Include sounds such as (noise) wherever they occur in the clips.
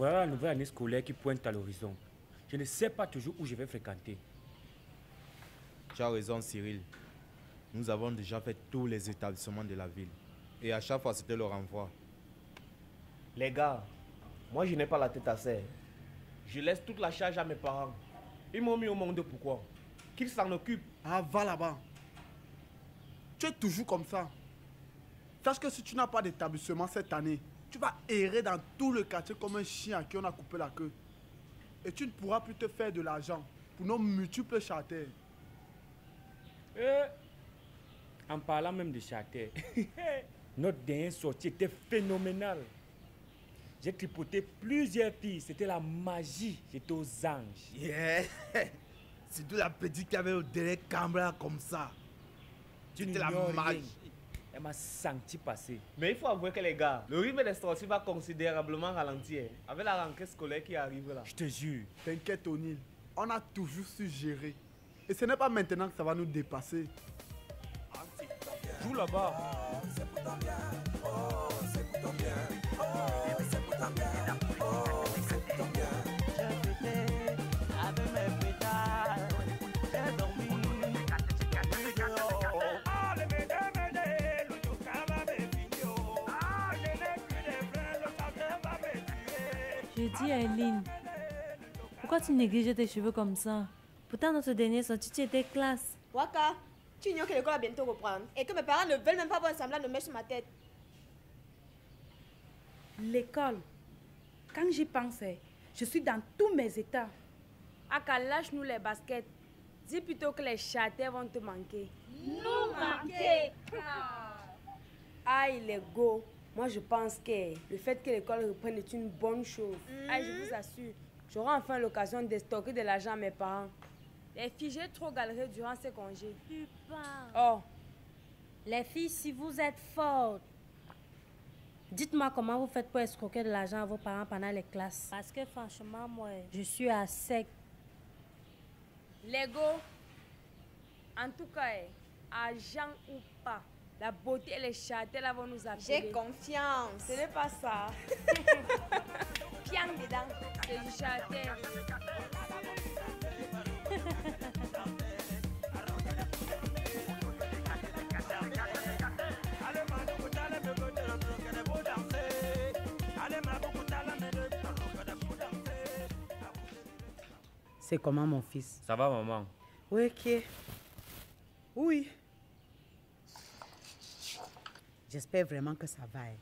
Voilà la nouvelle année scolaire qui pointe à l'horizon. Je ne sais pas toujours où je vais fréquenter. Tu as raison, Cyril. Nous avons déjà fait tous les établissements de la ville. Et à chaque fois, c'était le renvoi. Les gars, moi je n'ai pas la tête à serre. Je laisse toute la charge à mes parents. Ils m'ont mis au monde pourquoi? Qu'ils s'en occupent. Ah, va là-bas. Tu es toujours comme ça. Sache que si tu n'as pas d'établissement cette année, tu vas errer dans tout le quartier comme un chien à qui on a coupé la queue. Et tu ne pourras plus te faire de l'argent pour nos multiples charters. Euh, en parlant même de charter, (laughs) notre dernière sortie était phénoménale. J'ai tripoté plusieurs filles, c'était la magie, j'étais aux anges. Yeah. (laughs) C'est de la petite qui avait au dernier caméra comme ça. Tu C'était la magie. Elle m'a senti passer. Mais il faut avouer que les gars, le rythme des sorties va considérablement ralentir avec la rentrée scolaire qui arrive là. Je te jure. T'inquiète, O'Neill. On a toujours su gérer. Et ce n'est pas maintenant que ça va nous dépasser. Joue là-bas. Dis à Eileen, pourquoi tu négliges tes cheveux comme ça? Pourtant, notre dernière sortie, tu étais classe. Waka, tu ignores que l'école va bientôt reprendre et que mes parents ne veulent même pas voir un semblant de mèche sur ma tête. L'école. Quand j'y pensais, je suis dans tous mes états. Aka, lâche-nous les baskets? Dis plutôt que les charters vont te manquer. Nous manquer? Aïe, les go. Moi, je pense que le fait que l'école reprenne est une bonne chose. Aïe, je vous assure, j'aurai enfin l'occasion de stocker de l'argent à mes parents. Les filles, j'ai trop galéré durant ces congés. Oh, Les filles, si vous êtes fortes, dites-moi comment vous faites pour escroquer de l'argent à vos parents pendant les classes. Parce que franchement, moi, je suis à sec. les go. En tout cas, eh, argent ou pas, la beauté et les là vont nous appeler. J'ai confiance. Ce n'est pas ça. (laughs) Piang dedans. C'est du charter. Allez, ma beaucoup d'aller me goûter le truc et de beau danser. Allez, ma beaucoup d'aller me goûter le truc et de beau danser. C'est comment mon fils? Ça va, maman? Oui, ok. Oui. J'espère vraiment que ça va. hein,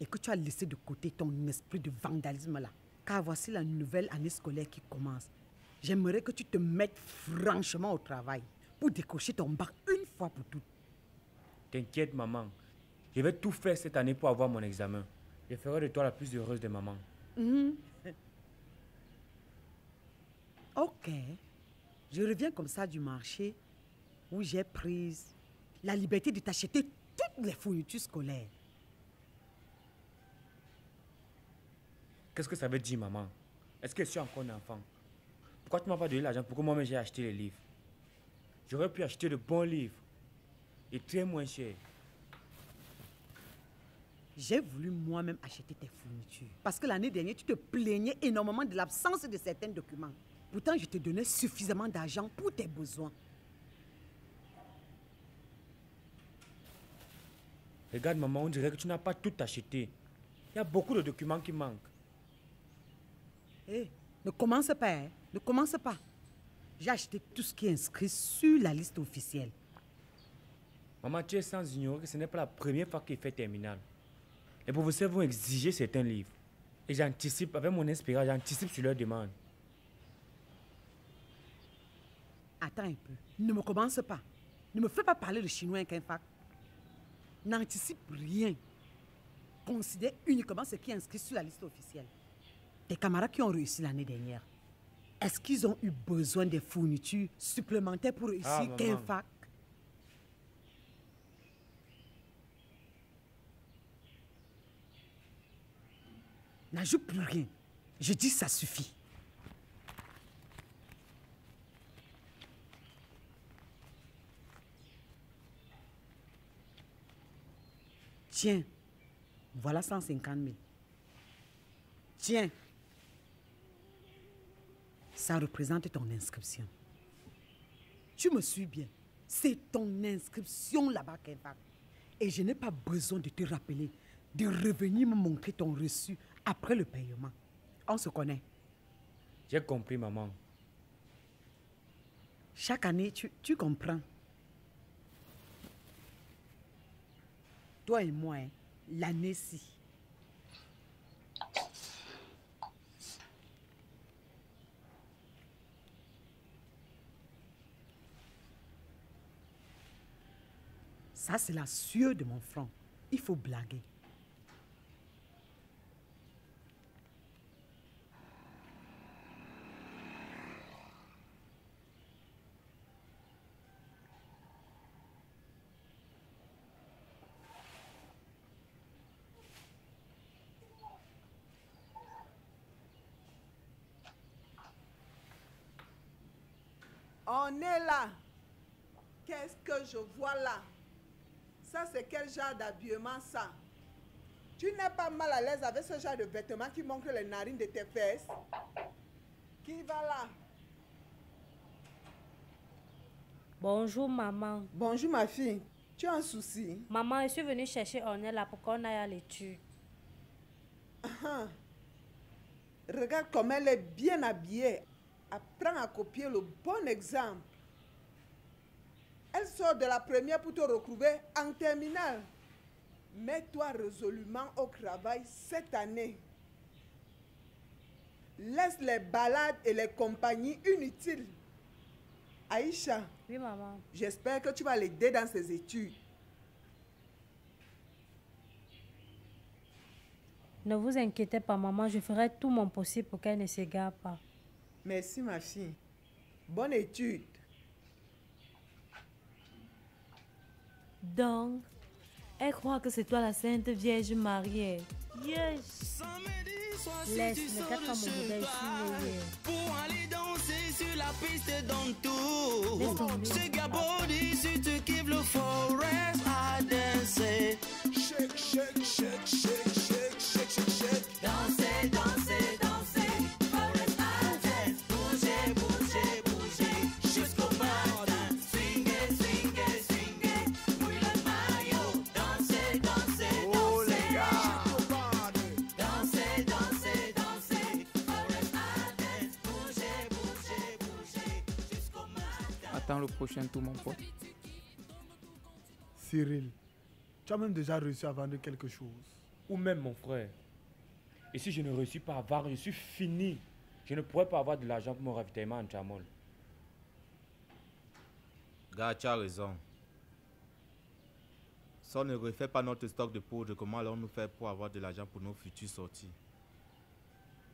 Et que tu as laissé de côté ton esprit de vandalisme là. Car voici la nouvelle année scolaire qui commence. J'aimerais que tu te mettes franchement au travail pour décocher ton bac une fois pour toutes. T'inquiète, maman. Je vais tout faire cette année pour avoir mon examen. Je ferai de toi la plus heureuse des mamans. Mhm. (laughs) Ok. Je reviens comme ça du marché où j'ai prise la liberté de t'acheter toutes les fournitures scolaires. Qu'est-ce que ça veut dire, maman? Est-ce que je suis encore un enfant? Pourquoi tu m'as pas donné l'argent pour que moi-même j'ai acheté les livres? J'aurais pu acheter de bons livres. Et très moins cher. J'ai voulu moi-même acheter tes fournitures. Parce que l'année dernière, tu te plaignais énormément de l'absence de certains documents. Pourtant, je te donnais suffisamment d'argent pour tes besoins. Regarde, maman, on dirait que tu n'as pas tout acheté. Il y a beaucoup de documents qui manquent. Hé, ne commence pas, hein. Ne commence pas. J'ai acheté tout ce qui est inscrit sur la liste officielle. Maman, tu es sans ignorer que ce n'est pas la première fois qu'il fait terminal. Les professeurs vont exiger certains livres. Et j'anticipe, avec mon espérance, j'anticipe sur leurs demandes. Attends un peu. Ne me commence pas. Ne me fais pas parler le chinois avec un fac. N'anticipe rien. Considère uniquement ce qui est inscrit sur la liste officielle. Tes camarades qui ont réussi l'année dernière, est-ce qu'ils ont eu besoin des fournitures supplémentaires pour réussir Ah, qu'un fac? N'ajoute plus rien. Je dis ça suffit. Tiens, voilà 150 000. Tiens, Ça représente ton inscription. Tu me suis bien. C'est ton inscription là-bas, Kevin. Et je n'ai pas besoin de te rappeler de revenir me montrer ton reçu après le paiement. On se connaît. J'ai compris, maman. Chaque année, tu, tu comprends. Toi et moi, hein, l'année-ci. Ça, c'est la sueur de mon front. Il faut blaguer. On est là. Qu'est-ce que je vois là? Ça, c'est quel genre d'habillement ça? Tu n'es pas mal à l'aise avec ce genre de vêtements qui montrent les narines de tes fesses? Qui va là? Bonjour, maman. Bonjour, ma fille. Tu as un souci? Maman, je suis venue chercher Ornella pour qu'on aille à l'étude. Ah. Regarde comme elle est bien habillée. Apprends à copier le bon exemple. Elle sort de la première pour te retrouver en terminale. Mets-toi résolument au travail cette année. Laisse les balades et les compagnies inutiles. Aïcha, Oui, maman. j'espère que tu vas l'aider dans ses études. Ne vous inquiétez pas, maman. Je ferai tout mon possible pour qu'elle ne s'égare pas. Merci, ma fille. Bonne étude. Donc, elle croit que c'est toi la Sainte Vierge Marie. Yes. Laisse, ne garde pas mon modèle Pour aller danser sur la piste tomber. Ce gabodi, si tu kiffes le forest le prochain tour, mon pote. Cyril, tu as même déjà réussi à vendre quelque chose. Ou même mon frère. Et si je ne réussis pas à vendre, je suis fini. Je ne pourrais pas avoir de l'argent pour mon ravitaillement en Chamol. Gars, tu as raison. Si on ne refait pas notre stock de poudre, comment allons-nous faire pour avoir de l'argent pour nos futures sorties?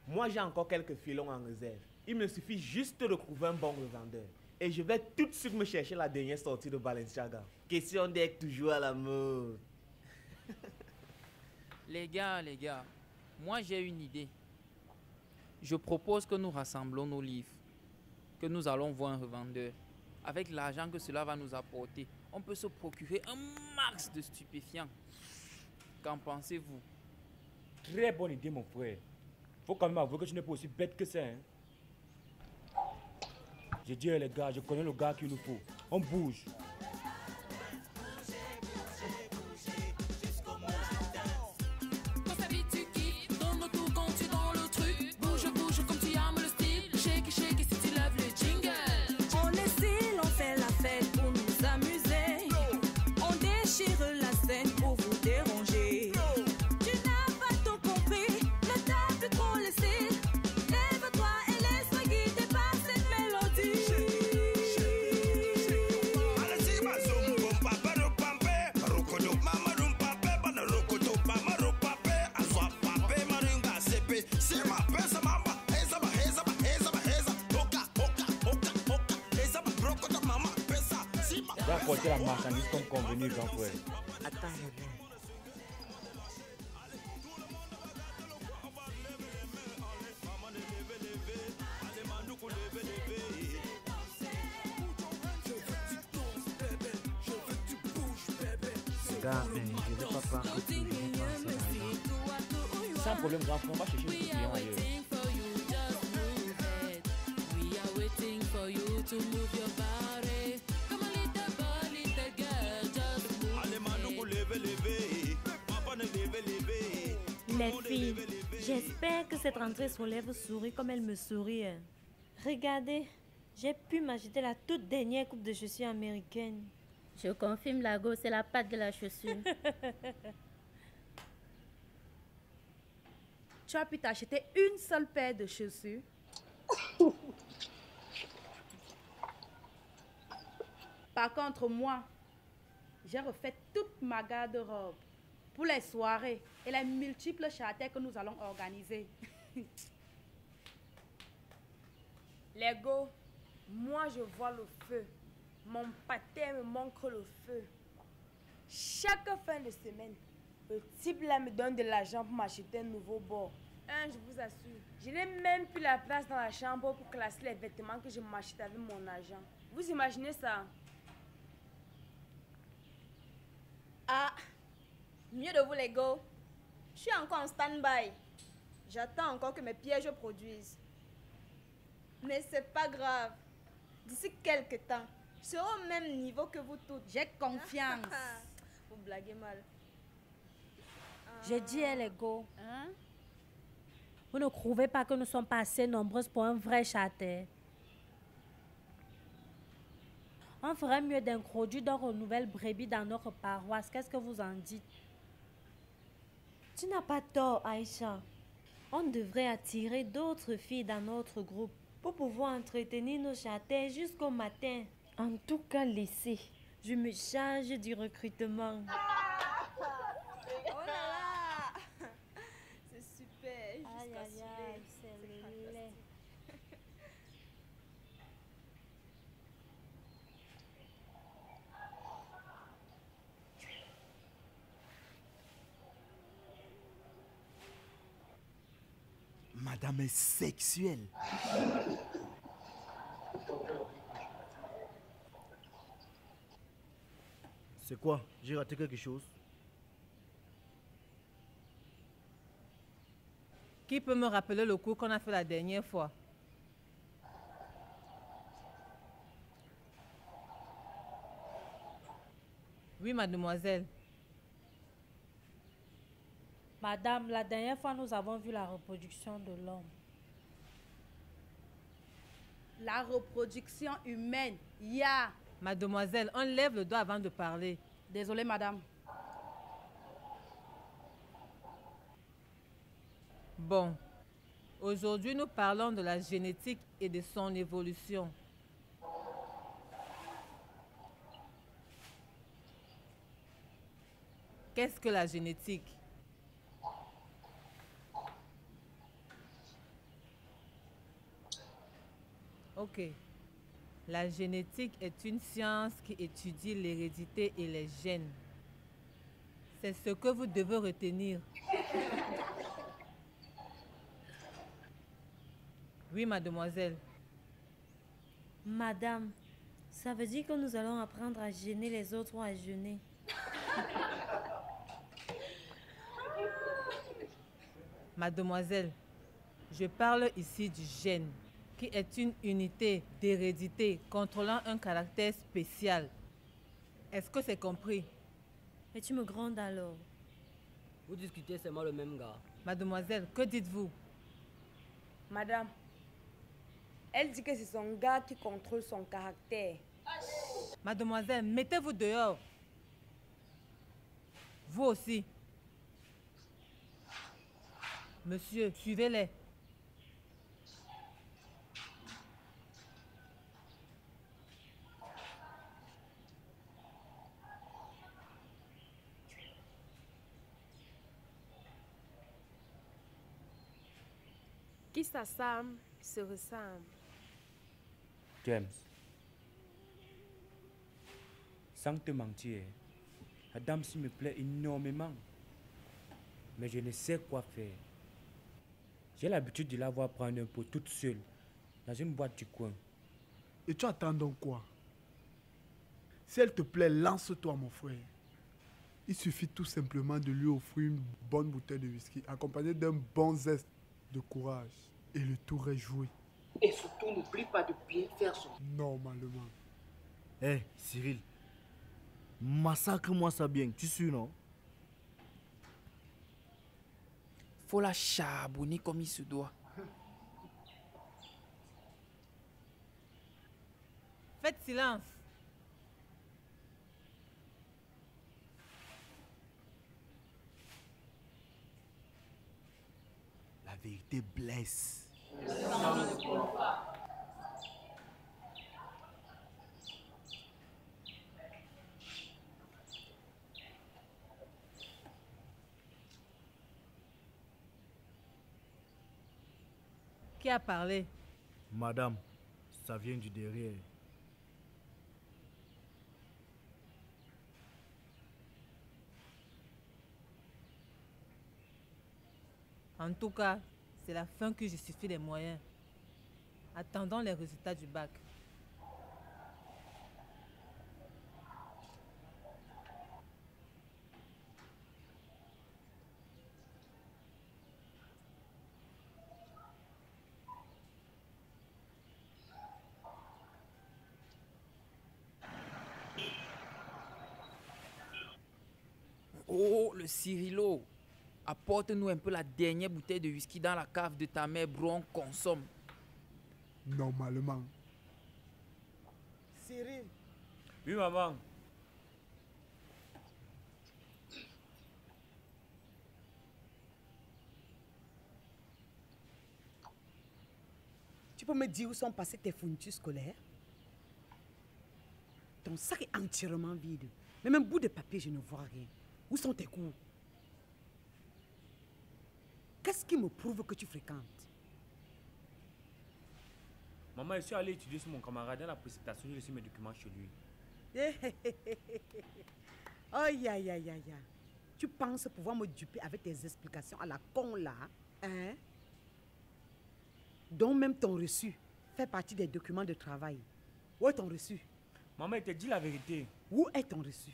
Moi, j'ai encore quelques filons en réserve. Il me suffit juste de trouver un bon revendeur. Et je vais tout de suite me chercher la dernière sortie de Balenciaga. Question d'être toujours à la mode. (laughs) Les gars, les gars, moi j'ai une idée. Je propose que nous rassemblons nos livres, que nous allons voir un revendeur. Avec l'argent que cela va nous apporter, on peut se procurer un max de stupéfiants. Qu'en pensez-vous? Très bonne idée, mon frère. Faut quand même avouer que tu n'es pas aussi bête que ça. Hein? J'ai dit, les gars, je connais le gars qu'il nous faut. On bouge. J'ai apporté la marchandise comme convenu, grand frère. Attends, problème, grand on va chercher le client ailleurs. to move your. Les filles, j'espère que cette rentrée scolaire vous sourit comme elle me sourit. hein. Regardez, j'ai pu m'acheter la toute dernière coupe de chaussures américaine. Je confirme, Lago, c'est la patte de la chaussure. (laughs) Tu as pu t'acheter une seule paire de chaussures. (laughs) Par contre, moi, j'ai refait toute ma garde-robe pour les soirées et les multiples charters que nous allons organiser. (laughs) Lego, moi je vois le feu. Mon pâté me manque le feu. Chaque fin de semaine, le type là me donne de l'argent pour m'acheter un nouveau bord. Un, je vous assure, je n'ai même plus la place dans la chambre pour classer les vêtements que je m'achète avec mon argent. Vous imaginez ça? Ah, mieux de vous, les gars. Je suis encore en stand-by. J'attends encore que mes pièges produisent. Mais c'est pas grave. D'ici quelques temps, je serai au même niveau que vous toutes. J'ai confiance. (laughs) vous blaguez mal. J'ai dit, elle est go. Vous ne trouvez pas que nous sommes pas assez nombreuses pour un vrai charter On ferait mieux d'introduire d'autres nouvelles brebis dans notre paroisse. Qu'est-ce que vous en dites? Tu n'as pas tort, Aïcha. On devrait attirer d'autres filles dans notre groupe pour pouvoir entretenir nos chatets jusqu'au matin. En tout cas, laissez. Je me charge du recrutement. (laughs) Oh là là C'est super. Juste Aïe, à aïe, soulever. aïe, c'est le fantastique. lait. Madame est sexuelle. C'est quoi? J'ai raté quelque chose Qui peut me rappeler le cours qu'on a fait la dernière fois? Oui, mademoiselle. Madame, la dernière fois, nous avons vu la reproduction de l'homme. La reproduction humaine, ya. Mademoiselle, on lève le doigt avant de parler. Désolée, madame. Bon, aujourd'hui nous parlons de la génétique et de son évolution. Qu'est-ce que la génétique? Ok. La génétique est une science qui étudie l'hérédité et les gènes. C'est ce que vous devez retenir. Oui, mademoiselle. Madame, ça veut dire que nous allons apprendre à gêner les autres ou à jeûner. Mademoiselle, je parle ici du gène, qui est une unité d'hérédité contrôlant un caractère spécial. Est-ce que c'est compris? Et tu me grondes alors Vous discutez seulement le même gars. Mademoiselle, que dites-vous? Madame, elle dit que c'est son gars qui contrôle son caractère. Mademoiselle, mettez-vous dehors. Vous aussi. Monsieur, suivez-les. Qui s'assemble se ressemble. James, sans te mentir, la dame me plaît énormément. Mais je ne sais quoi faire. J'ai l'habitude de la voir prendre un pot toute seule dans une boîte du coin. Et tu attends donc quoi? Si elle te plaît, lance-toi, mon frère. Il suffit tout simplement de lui offrir une bonne bouteille de whisky accompagnée d'un bon zeste de courage. Et le tour est joué. Et surtout, n'oublie pas de bien faire son Normalement. Eh, Cyril, massacre-moi ça bien, tu sûr, non? Faut la charbonner comme il se doit. Faites silence. Vérité blesse. Qui a parlé? Madame, ça vient du derrière. En tout cas, c'est la fin qui justifie les moyens. Attendons les résultats du bac. Oh, le Cyrilo. Apporte-nous un peu la dernière bouteille de whisky dans la cave de ta mère, bro. On consomme. Normalement. Cyril, Oui, maman. Tu peux me dire où sont passées tes fournitures scolaires? Ton sac est entièrement vide. Même un bout de papier, je ne vois rien. Où sont tes cours? Qu'est-ce qui me prouve que tu fréquentes? Maman, je suis allé étudier sur mon camarade dans la précipitation, j'ai laissé mes documents chez lui. Aïe, aïe, aïe, aïe, aïe. Tu penses pouvoir me duper avec tes explications à la con là Hein? Donc même ton reçu fait partie des documents de travail. Où est ton reçu? Maman, il t'a dit la vérité. Où est ton reçu?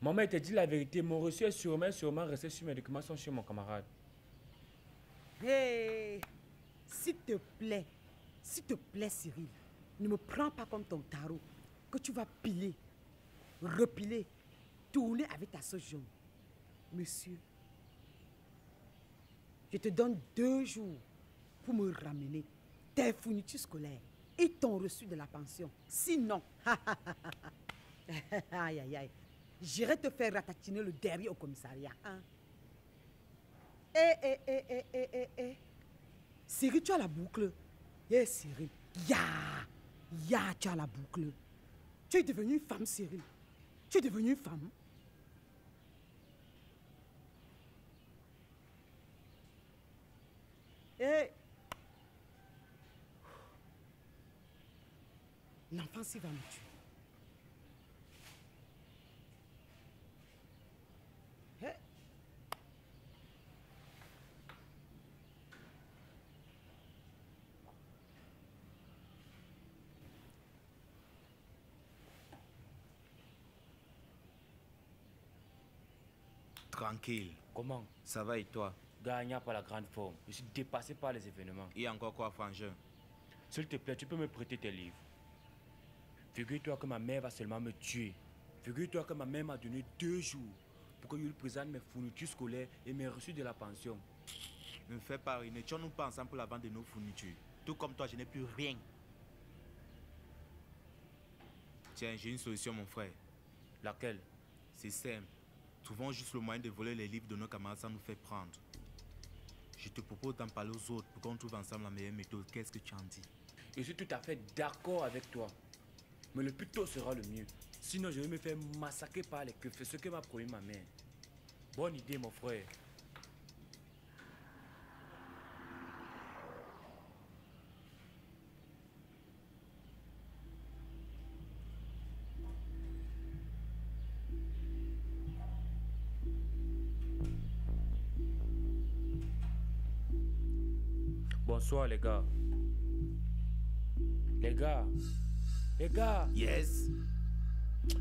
Maman, il t'a dit la vérité. Mon reçu est sûrement, sûrement resté sur mes documents, sont chez mon camarade. Hé S'il te plaît, s'il te plaît Cyril, ne me prends pas comme ton tarot que tu vas piler, repiler, tourner avec ta sauce. Monsieur, je te donne deux jours pour me ramener tes fournitures scolaires et ton reçu de la pension. Sinon, (laughs) aïe aïe, j'irai te faire ratatiner le derrière au commissariat. Hein? Eh, eh, eh, eh, eh, eh. Cyril, tu as la boucle. Eh, Cyril. Ya, ya, tu as la boucle. Tu es devenue femme, Cyril. Tu es devenue femme. Eh. L'enfant s'y va me tuer. Tranquille. Comment? Ça va et toi? Gagnant par la grande forme. Je suis dépassé par les événements. Et encore quoi, Frangin S'il te plaît, tu peux me prêter tes livres. Figure-toi que ma mère va seulement me tuer. Figure-toi que ma mère m'a donné deux jours pour que je lui présente mes fournitures scolaires et mes reçus de la pension. Ne me fais pas rire. Ne tuons-nous pas ensemble pour la vente de nos fournitures. Tout comme toi, je n'ai plus rien. Tiens, j'ai une solution, mon frère. Laquelle? C'est simple. Trouvons juste le moyen de voler les livres de nos camarades sans nous faire prendre. Je te propose d'en parler aux autres pour qu'on trouve ensemble la meilleure méthode. Qu'est-ce que tu en dis? Je suis tout à fait d'accord avec toi. Mais le plus tôt sera le mieux. Sinon, je vais me faire massacrer par les keufs. C'est ce que m'a promis ma mère. Bonne idée, mon frère. Bonsoir, les gars. Les gars. Les gars. Yes.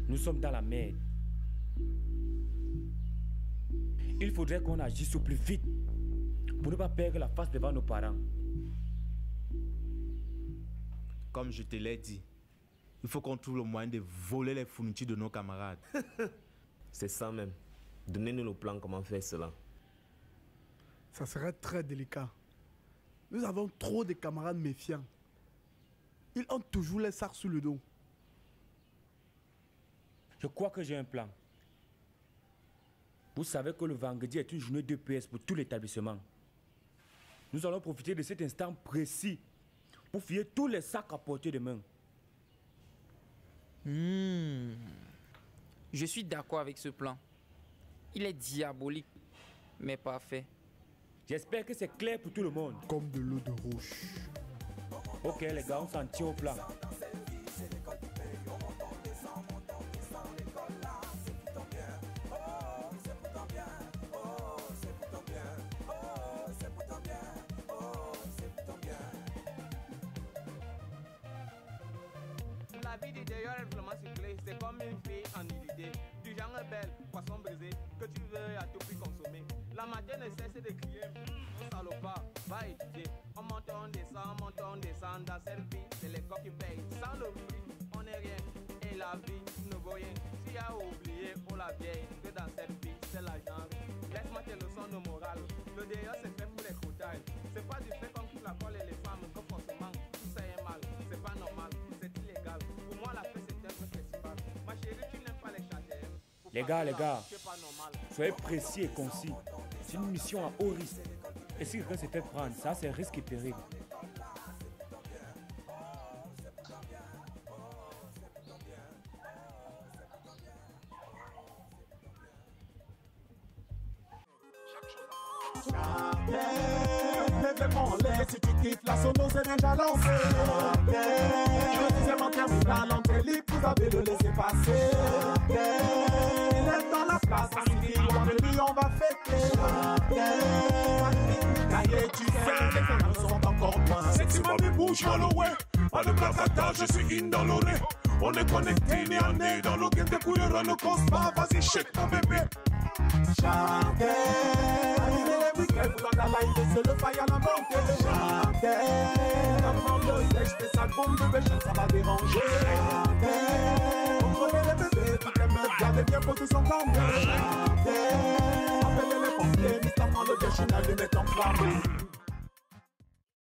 Nous sommes dans la merde. Il faudrait qu'on agisse au plus vite pour ne pas perdre la face devant nos parents. Comme je te l'ai dit, il faut qu'on trouve le moyen de voler les fournitures de nos camarades. (laughs) C'est ça même. Donnez-nous le plan comment faire cela. Ça serait très délicat. Nous avons trop de camarades méfiants. Ils ont toujours les sacs sous le dos. Je crois que j'ai un plan. Vous savez que le vendredi est une journée de PS pour tout l'établissement. Nous allons profiter de cet instant précis pour fouiller tous les sacs à portée de main. Hmm. Je suis d'accord avec ce plan. Il est diabolique, mais parfait. J'espère que c'est clair pour tout le monde. Comme de l'eau de roche. Ok les gars, on s'en tient au plan. La vie du d'ailleurs est vraiment circulée, c'est comme une fille en idée. Du genre belle, poisson brisé, que tu veux à tout prix consommer. La matin ne cesse de crier, Hum, salopard, va étudier. On monte, on descend, on monte, on descend. Dans cette vie, c'est les corps qui payent. Sans le prix, on n'est rien. Et la vie ne vaut rien. Tu as oublié, oh la vieille, que dans cette vie, c'est l'argent. Laisse-moi tes leçons de morale. Le d'ailleurs, c'est fait pour les croutailles. C'est pas du fait qu'on quitte la colle et les femmes que forcément tout ça est mal. C'est pas normal, c'est illégal. Pour moi, la fête, c'est un festival. Ma chérie, tu n'aimes pas les chanteurs. Les gars, les gars, soyez précis et concis. C'est une mission à haut risque. Et si quelqu'un s'est fait prendre, ça c'est risque et péril. Si tu la c'est à. Cahier, tu je suis in On est connecté, né à nez Dans le game des couleurs, ne cause pas Vas-y, shake mon bébé Chanter. C'est le faille à la montée. Chanter. Comme le sèche, fais ça bombe bêche, ça va déranger. Chanter. On connaît les bébés, toutes les gardez bien. Mr. Malo, just should I be met on